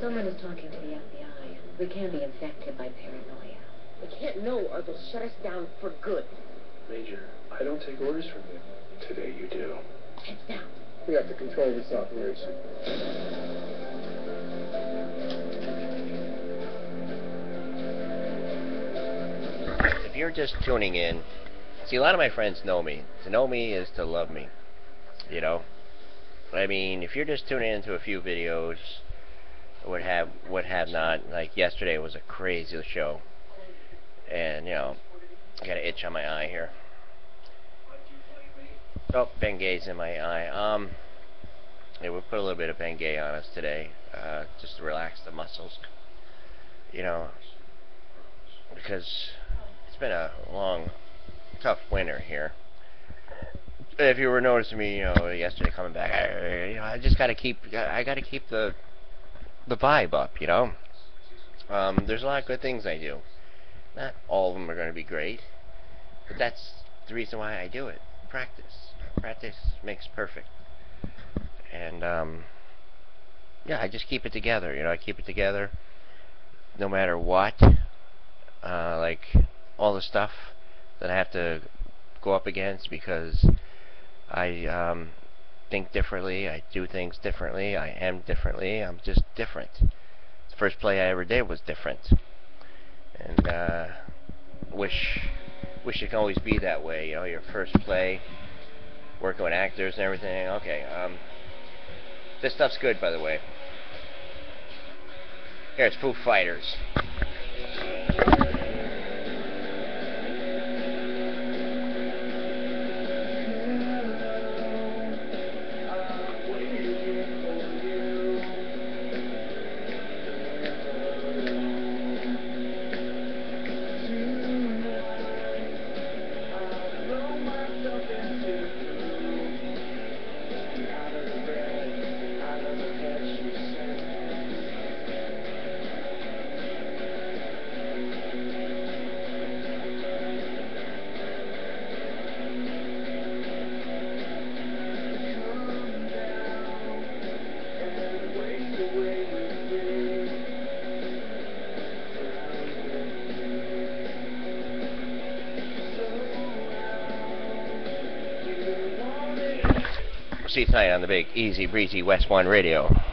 Someone is talking to the FBI. We can be infected by paranoia. We can't know or they'll shut us down for good. Major, I don't take orders from you. Today you do. Heads down. We have to control this operation. If you're just tuning in, see, a lot of my friends know me. To know me is to love me. You know? I mean, if you're just tuning into a few videos, what have what have not, like yesterday was a crazy show. And, you know, I got an itch on my eye here. Oh, Bengay's in my eye. Um, yeah, we'll put a little bit of Bengay on us today, uh, just to relax the muscles. You know, because it's been a long, tough winter here. If you were noticing me, you know, yesterday coming back, I, you know, I just gotta keep, I gotta keep the, the vibe up, you know. Um, there's a lot of good things I do. Not all of them are going to be great, but that's the reason why I do it. Practice. Practice makes perfect. And, um, yeah, I just keep it together, you know, I keep it together no matter what. Uh, like, all the stuff that I have to go up against because I um, think differently, I do things differently, I am differently, I'm just different. The first play I ever did was different. And uh, wish wish it can always be that way, you know, your first play, working with actors and everything. Okay, um, this stuff's good, by the way. Here, it's Foo Fighters. See tonight on the big Easy Breezy West One Radio.